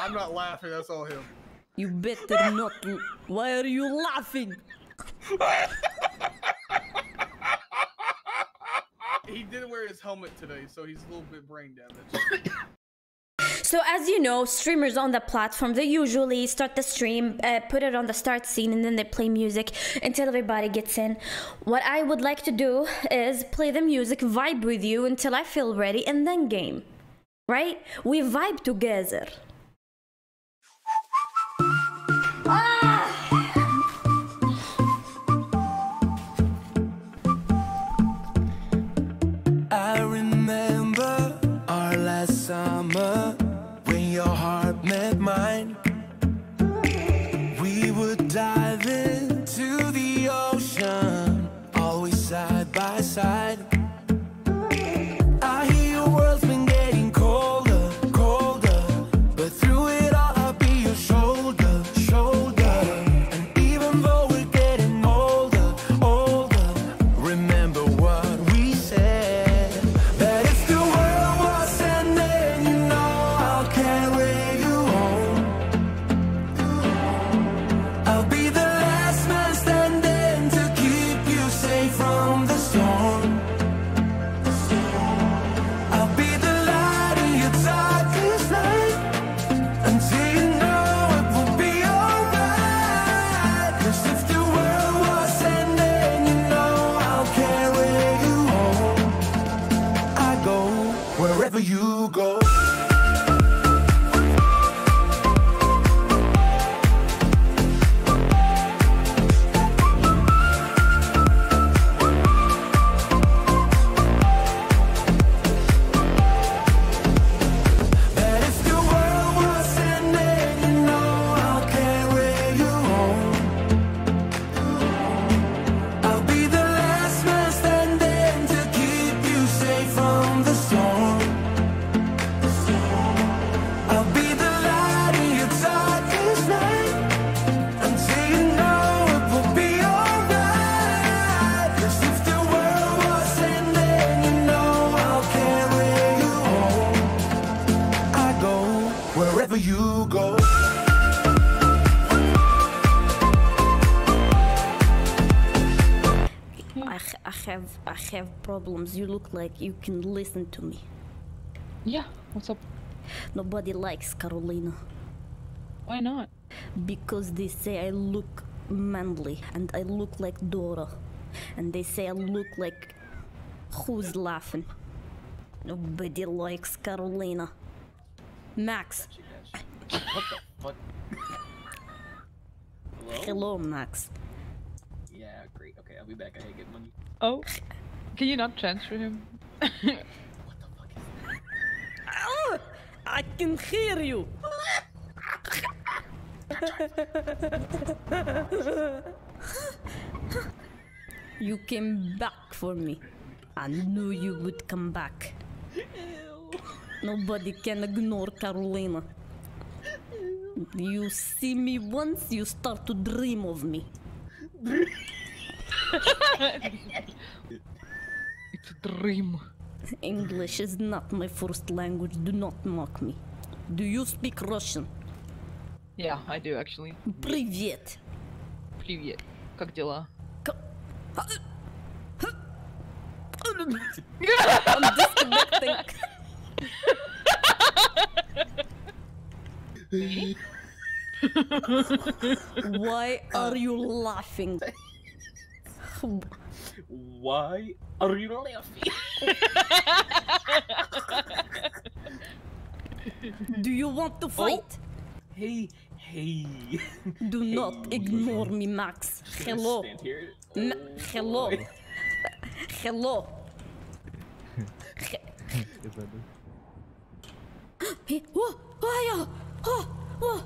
I'm not laughing. That's all him. You better not. Why are you laughing? He didn't wear his helmet today, so he's a little bit brain damaged. So as you know, streamers on the platform they usually start the stream, uh, put it on the start scene, and then they play music until everybody gets in. What I would like to do is play the music, vibe with you until I feel ready, and then game. Right? We vibe together. Heart have problems. You look like you can listen to me. Yeah, what's up? Nobody likes Carolina Why not? because they say I look manly and I look like Dora, and they say I look like who's laughing. Nobody likes Carolina. Max. What the fuck? Hello? Hello, Max. Yeah, great. Okay, I'll be back. I gotta get money. Oh, can you not transfer him? What the fuck is that? Oh, I can hear you. you came back for me. I knew you would come back. Nobody can ignore Carolina. You see me once, you start to dream of me. Dream. English is not my first language. Do not mock me. Do you speak Russian? Yeah, I do actually. Привет. Привет. Как дела? I'm disconnecting. Why are you laughing? Why are you laughing? Do you want to fight? hey, hey. Do not ignore me, Max. Hello. Stand here. Ma- Oh, hello. boy. Hello. Hey, oh, oh, yeah. Oh, oh,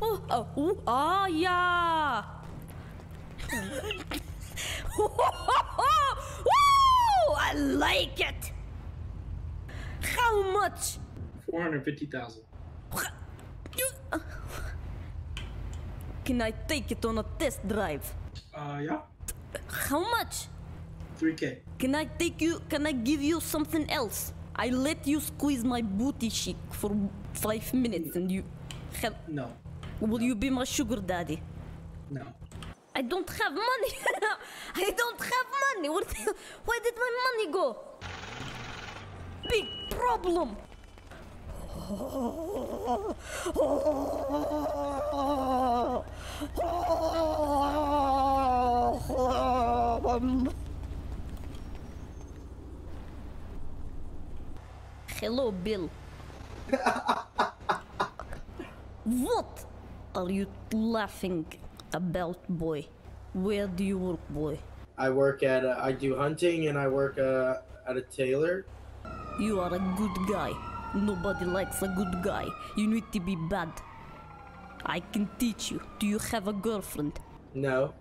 oh, oh, oh, ah, yeah. Like it. How much? 450,000. Can I take it on a test drive? Uh, yeah. How much? 3K. Can I take you? Can I give you something else? I let you squeeze my booty cheek for five minutes and you. Hel- No. Will you be my sugar daddy? No. I don't have money. I don't have money. The- Where did my money go? Big problem. Hello, Bill. what are you laughing about, boy? Where do you work, boy? I work at uh, I do hunting and I work uh, at a tailor. You are a good guy. Nobody likes a good guy. You need to be bad. I can teach you. Do you have a girlfriend? No.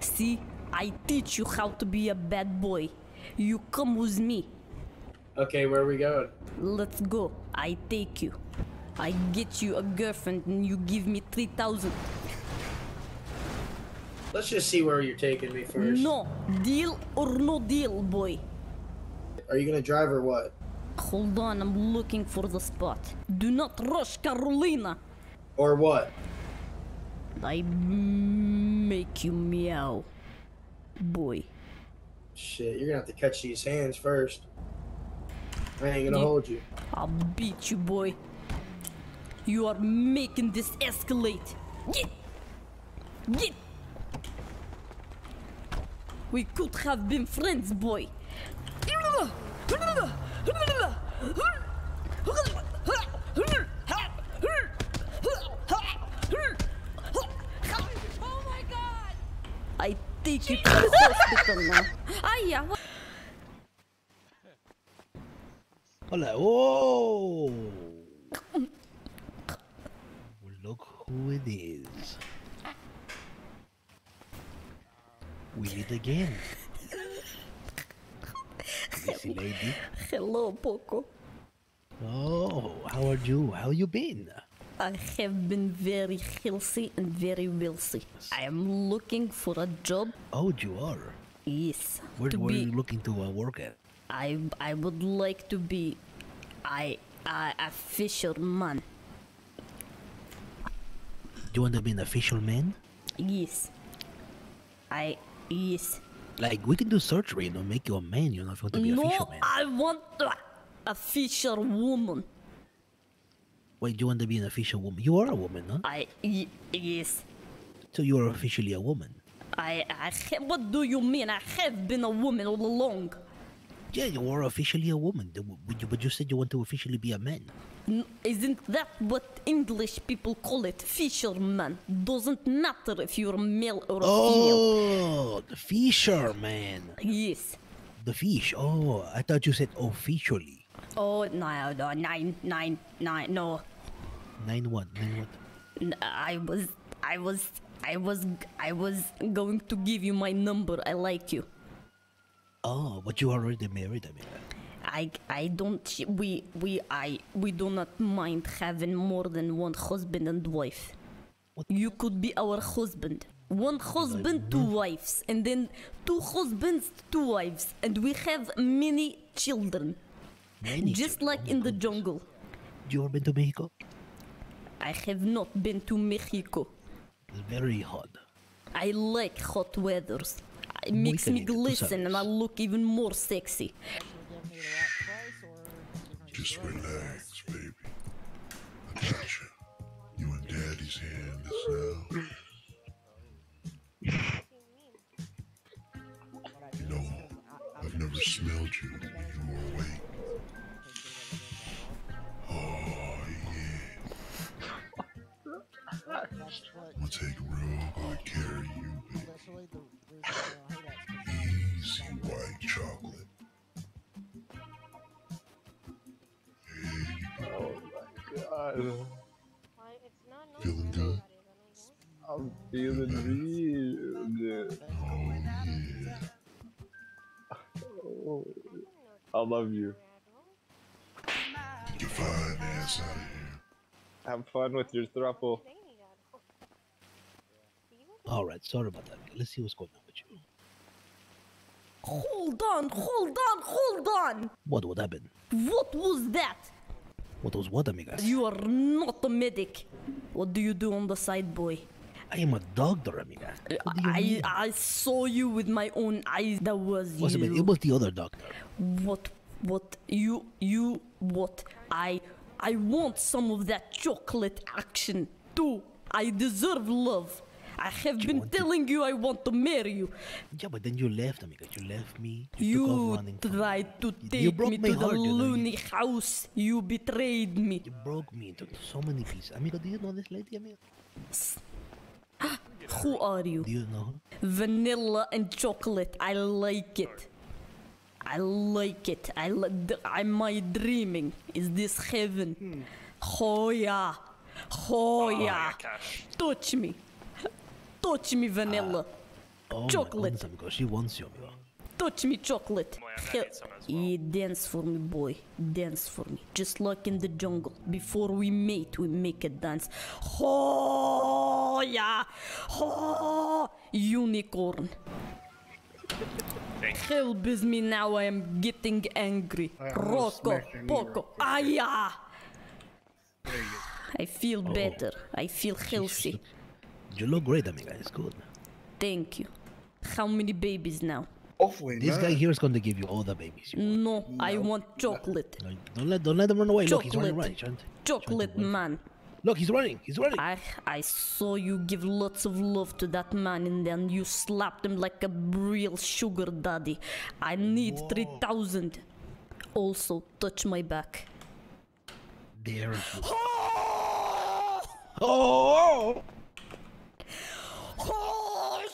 See, I teach you how to be a bad boy. You come with me. Okay, where are we going? Let's go. I take you. I get you a girlfriend and you give me 3000. Let's just see where you're taking me first. No, deal or no deal, boy. Are you gonna drive or what? Hold on, I'm looking for the spot. Do not rush, Carolina. Or what? I make you meow, boy. Shit, you're gonna have to catch these hands first. I ain't gonna You- hold you. I'll beat you, boy. You are making this escalate. Get! Get! We could have been friends, boy. Oh my god! I take you to the hospital now. Aya, what? Hola. Oh. Look who it is. We meet again. Missy lady. Hello, Poco. Oh, how are you? How you been? I have been very healthy and very wealthy. I am looking for a job. Oh, you are. Yes. Where, where be, are you looking to uh, work at? I I would like to be I I a fisherman. Do you want to be an official man? Yes. I yes. Like we can do surgery and make you a man. You know, if you want to be a no, official man. I want a, a fisherwoman. Wait, do you want to be an official woman? You are a woman, huh? I y- yes. So you are officially a woman. I I ha- what do you mean? I have been a woman all along. Yeah, you are officially a woman. But you said you want to officially be a man. Isn't that what English people call it? Fisherman. Doesn't matter if you're male or a female. Oh, the fisherman. Yes. The fish. Oh, I thought you said officially. Oh no no nine nine nine no. Nine what? Nine what? I was I was I was I was going to give you my number. I like you. Oh, but you are already married, Amira. I I don't we we I we do not mind having more than one husband and wife. What? You could be our husband. One husband, two mm-hmm. wives, and then two husbands, two wives, and we have many children, Many just children. like Oh in the goodness. jungle. You ever been to Mexico? I have not been to Mexico. It's very hot. I like hot weathers. It makes me glisten and I look even more sexy. Just relax, baby. I got you. You in daddy's hands now. You know, I've never smelled you when you were awake. Oh, yeah. I'm gonna take real good care of you, baby. Oh there you go. Feeling good? I'm feeling real good. Oh, yeah. Oh, I love you. Get your fine ass out of here. Have fun with your thruple. All right, sorry about that. Let's see what's going on with you. Hold on, hold on, hold on! What would happen? What was that? What was what, amigas? You are not a medic. What do you do on the side, boy? I am a doctor, amiga. What do you I? I saw you with my own eyes. That was What's a you. It was the other doctor. What? What? You? You? What? I? I want some of that chocolate action too. I deserve love. I have been telling you I want to marry you. Yeah, but then you left, amiga. You left me. You, You off running. from me. tried to You take broke me my to the heart, you know, you- loony house. You betrayed me. You broke me into so many pieces. Amigo, do you know this lady, amigo? Who are you? Do you know her? Vanilla and chocolate. I like it. I like it. I li- am I dreaming? Is this heaven? Hmm. Oh yeah. Oh yeah. Touch me. Touch me, vanilla. Oh my chocolate. goodness. She wants you, amigo. Touch me, chocolate. Hell, yeah, dance for me, boy. Dance for me. Just like in the jungle. Before we mate, we make a dance. Oh, yeah. Oh, unicorn. Help is me now. I am getting angry. I almost Rocco, smacked your knee real Poco. quick Ah. I feel Oh. better. I feel healthy. You look great, amiga. It's good. Thank you. How many babies now? Hopefully This not. guy here is going to give you all the babies. You No, I want chocolate. want. Don't let, don't let him run away. Look, he's running, Chocolate. running. He's trying Chocolate man. Look, he's running. He's running. I I saw you give lots of love to that man and then you slapped him like a real sugar daddy. I need 3000. Also, touch my back. There. Oh!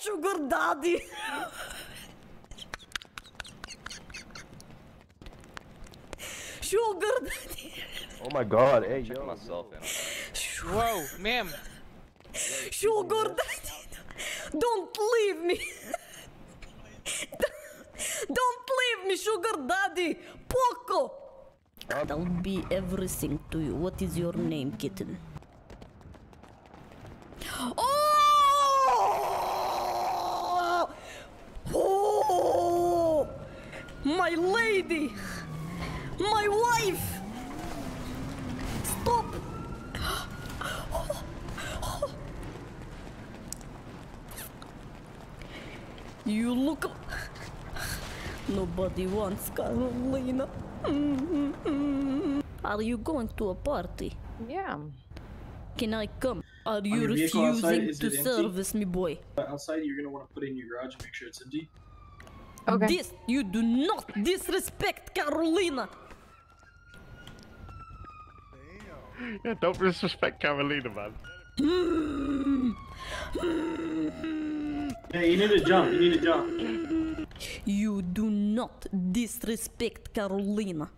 Sugar daddy. sugar daddy. Oh my god, hey, yo. myself in. Whoa, ma'am. Sugar daddy. Don't leave me. Don't leave me, sugar daddy. Poco. I'll be everything to you. What is your name, kitten? Oh! Oh! My lady! My wife! Stop! You look. Nobody wants Carolina. Are you going to a party? Yeah. Can I come? Are you your outside, refusing to it empty? service me, boy? Uh, outside, you're gonna want to put it in your garage and make sure it's empty. Okay. This you do not disrespect Carolina. Yeah, don't disrespect Carolina, man. Hey, you need to jump. You need to jump. You do not disrespect Carolina.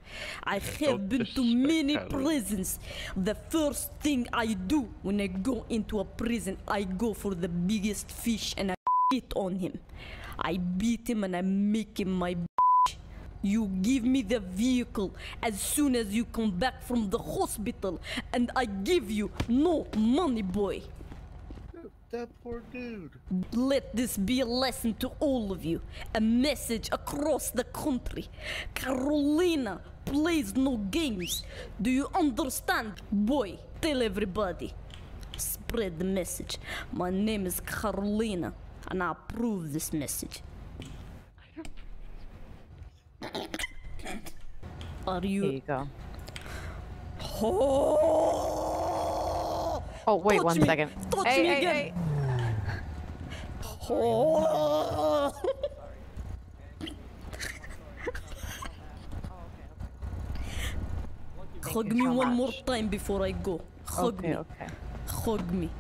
I have don't been to many Carolina. prisons. The first thing I do when I go into a prison, I go for the biggest fish and I beat on him. I beat him and I make him my bitch. You give me the vehicle as soon as you come back from the hospital, and I give you no money, boy. That poor dude. Let this be a lesson to all of you, a message across the country. Carolina plays no games. Do you understand? Boy, tell everybody. Spread the message. My name is Carolina, and I approve this message. Are you? Here you go. Oh, Oh, wait Touch one me. second. Touch hey, me hey, again. hey. Oh. Hug me one more time before I go. Hug Okay, me. okay. Hug me.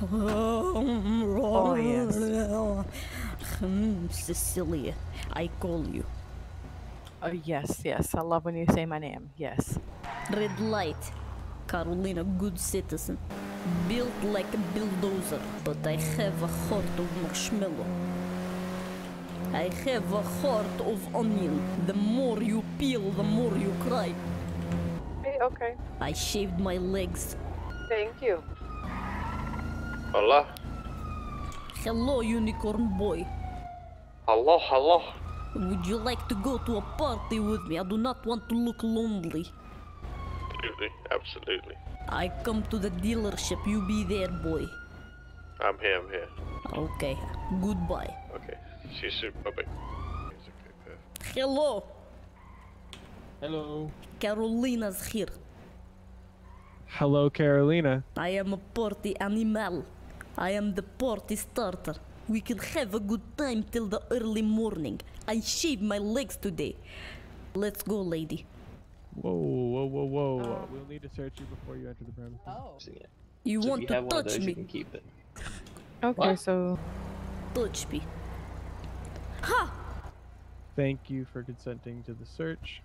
Oh, yes. Cecilia, I call you. Oh, yes, yes. I love when you say my name. Yes. Red light. Carolina, good citizen. Built like a bulldozer, but I have a heart of marshmallow. I have a heart of onion. The more you peel, the more you cry. Hey, okay. I shaved my legs. Thank you. Hola. Hello, unicorn boy. Hello, hello. Would you like to go to a party with me? I do not want to look lonely. Absolutely, absolutely. I come to the dealership. You be there, boy. I'm here, I'm here. Okay. Goodbye. Okay. She's super big. Hello. Hello. Carolina's here. Hello, Carolina. I am a party animal. I am the party starter. We can have a good time till the early morning. I shaved my legs today. Let's go, lady. Whoa, whoa, whoa, whoa. Uh, we'll need to search you before you enter the premises. Oh. You So if want you to have one of touch those, me? you can keep it. Okay, What? so Touch me. Ha! Thank you for consenting to the search.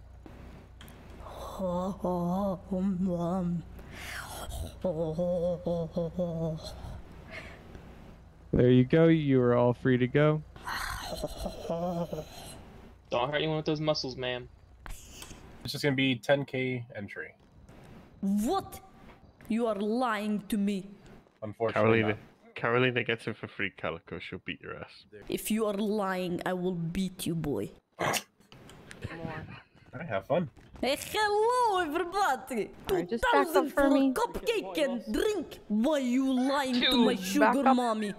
There you go. You are all free to go. Don't hurt anyone with those muscles, ma'am. It's just gonna be 10k entry. What? You are lying to me. Unfortunately, Carolina. Carolina gets in for free calico. She'll beat your ass. If you are lying, I will beat you, boy. Come on. Alright, have fun. Hey, hello, everybody! Alright, just back up 2000 for for a me. cupcake and drink. Why you lying to Two. my Back sugar up. mommy?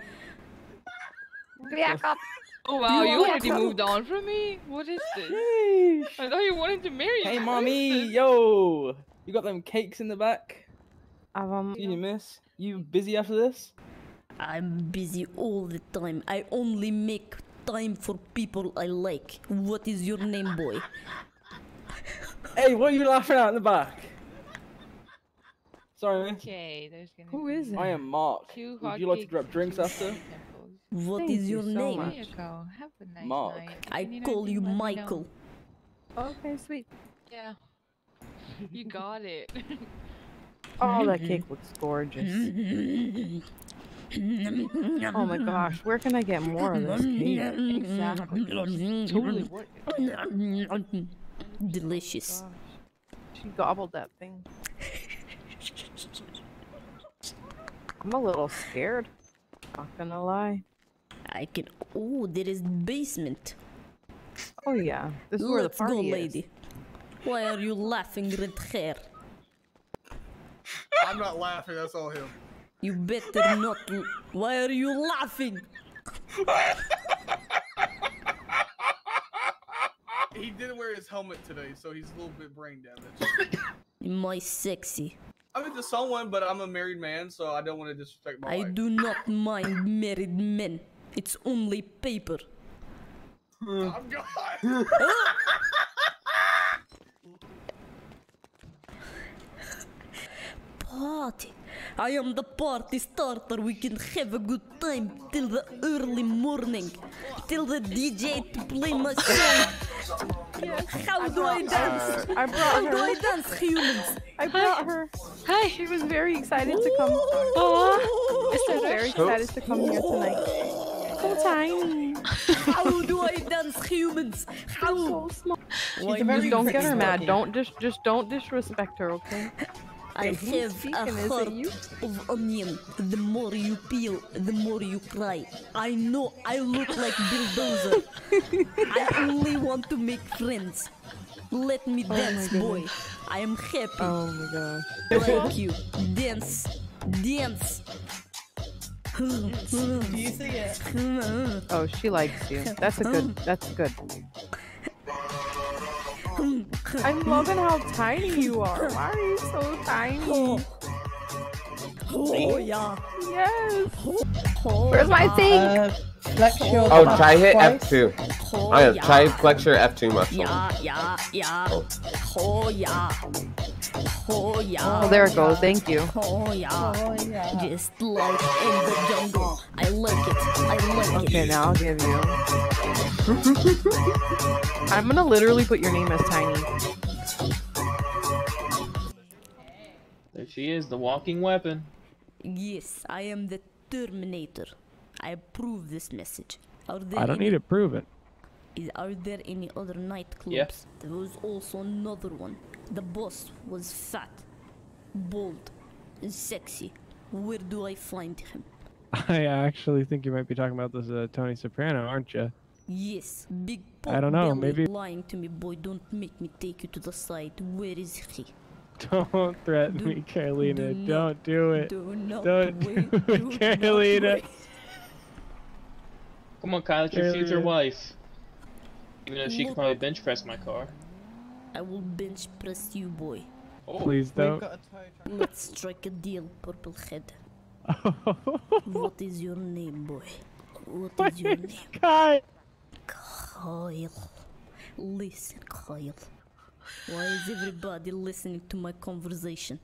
Back up. Oh wow, you You already are- moved on from me? What is this? I thought you wanted to marry me. Hey, me. mommy, yo, you got them cakes in the back? Um, you miss? You busy after this? I'm busy all the time. I only make time for people I like. What is your name, boy? Hey, what are you laughing at in the back? Sorry, miss. Okay, there's gonna Who be it? I am Mark. Two Would you like to grab drinks two after? pimples. What Thank is you your so name? much. You. Have a nice Mark. night. I you call you anything, let me know. Michael. Okay, sweet. Yeah. You got it. Oh, that cake looks gorgeous. Oh my gosh, where can I get more of this cake? Exactly. Totally worth it. Delicious. Oh she gobbled that thing. I'm a little scared. Not gonna lie. I can. Oh, there is basement. Oh yeah, this is where the Let's go, party is. lady. Why are you laughing, red hair? I'm not laughing. That's all him. You better not. l- Why are you laughing? He didn't wear his helmet today, so he's a little bit brain damaged. My sexy. I mean, to someone, but I'm a married man, so I don't want to disrespect my I wife. do not mind married men. It's only paper. Oh God! Party. I am the party starter. We can have a good time till the early morning. Till the DJ to play my song. How do I dance? I brought How do. I dance, humans? I brought her. Hi. She was very excited to come. Oh, She was very excited to come here tonight. So tiny. How do I dance, humans? How? So small. Why Just don't get her mad. that? Don't just just don't disrespect her, okay? I Okay, who's have speaking? a Is heart you? of onion. The more you peel, the more you cry. I know I look like bulldozer. I only want to make friends. Let me Oh dance, boy. I am happy. Oh my gosh. Like you. Dance. Dance. Do you see it? Oh, she likes you. That's a good. That's good. I'm loving how tiny you are. Why are you so tiny? Oh, yeah. Yes. Where's my thing? Uh, Oh, butt try hit twice. F2. Oh, Oh, yeah, try yeah. flex your F2 muscle. Yeah, yeah, yeah. Oh, yeah. Oh, yeah. Oh, there it goes. Thank you. Oh yeah. Oh, yeah. Just like in the jungle. I like it. I like it. Okay, now I'll give you. I'm gonna literally put your name as Tiny. There she is, the walking weapon. Yes, I am the Terminator. I approve this message. Are there I don't any, need to prove it. Is, are there any other nightclubs? Yeah. There was also another one. The boss was fat, bold, and sexy. Where do I find him? I actually think you might be talking about this uh, Tony Soprano, aren't you? Yes, big I don't know, pot belly maybe- lying to me, boy. Don't make me take you to the side. Where is he? Don't threaten me, Carolina. do Don't do it. do not Don't do wait, it, do not Carolina. wait. Come on, Kyle, it's your future wife. Even though she can Look. probably bench press my car. I will bench press you, boy. Oh, Please don't. Let's strike a deal, purple head. what is your name, boy? What is your name? Kyle. Kyle. Listen, Kyle. Why is everybody listening to my conversation?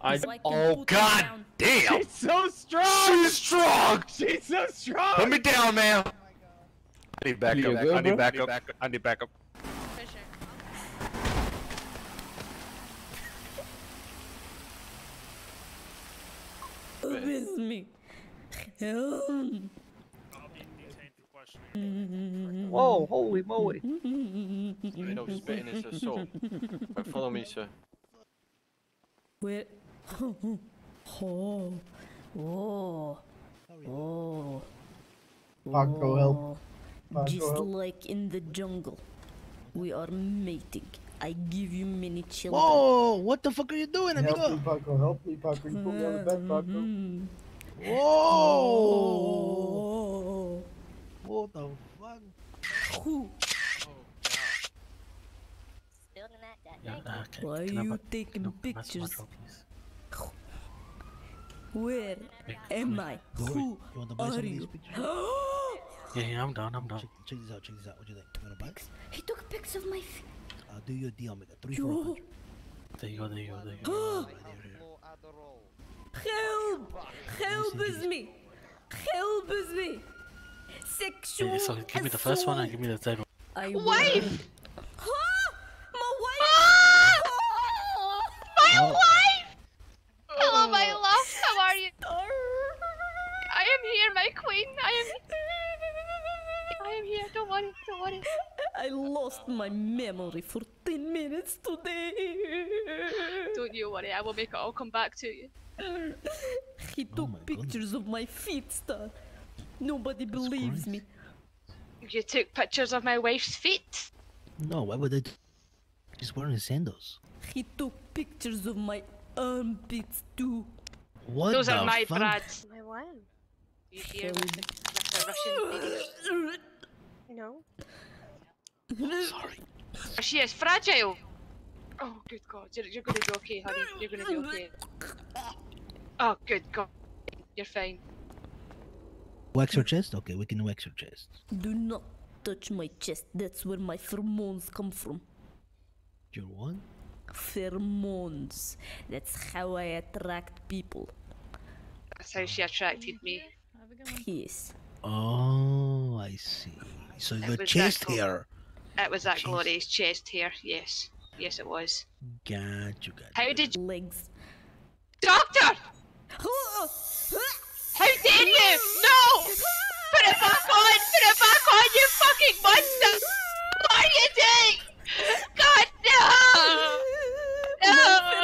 I. So I Oh god down. damn! She's so strong. She's strong! She's so strong. Put me down, man! I need backup. You good, I need bro? backup. I need backup. With me. Help. Whoa, holy moly. No spitting is assault. Right, follow me, sir. Where? Oh. Oh. Oh. Paco, help. Oh. Paco, Just help. like in the jungle, we are mating. I give you many children. Whoa! What the fuck are you doing, Help amigo? me, Paco. Help me, Paco. You put me on the bed, Paco. Mhm. Whoa! What the fuck? Who? Yeah, uh, can, Why are can I you taking no, can I buy some pictures? hot Where Hey, am I? Who. You want to buy some are of these you? Yeah, yeah, I'm done, I'm done. Check, check this out, check this out. What do you think? You wanna buy? He took pics of my feet. I'll do you a deal, Omega. Three for a hundred. There you go, there you go, there you go. Right here, here. Help! Help is me! Help is me! Sexual Hey, so give me the first one and give me the third one. I Wife! Huh? My wife! Ah! My Oh. wife! Hello, my oh. love. How are you? I am here, my queen. I am. I am here. Don't worry. Don't worry. I lost my memory for 10 minutes today. Don't you worry. I will make it all come back to you. He oh took pictures of my feet, Star. Nobody believes me. You took pictures of my wife's feet. No, why would they? do- She's wearing sandals. He took pictures of my armpits too. What Those the are my fuck? brads. My what? You here with the, with Russian lady? No. Sorry. Oh, she is fragile. Oh, good God. You're, you're gonna be okay, honey. You're gonna be okay. Oh, good God. You're fine. Wax her chest? Okay, we can wax her chest. Do not touch my chest. That's where my pheromones come from. Your one? Pheromones. That's how I attract people. That's how she attracted me. Yes. Oh, I see. So It the chest cool. hair. It was that Jeez. glorious chest here, Yes, yes, it was. Got you, got. How did you... legs? Doctor! How dare you! No! Put it back on! Put it back on! You fucking monster! What are you doing? God no! No!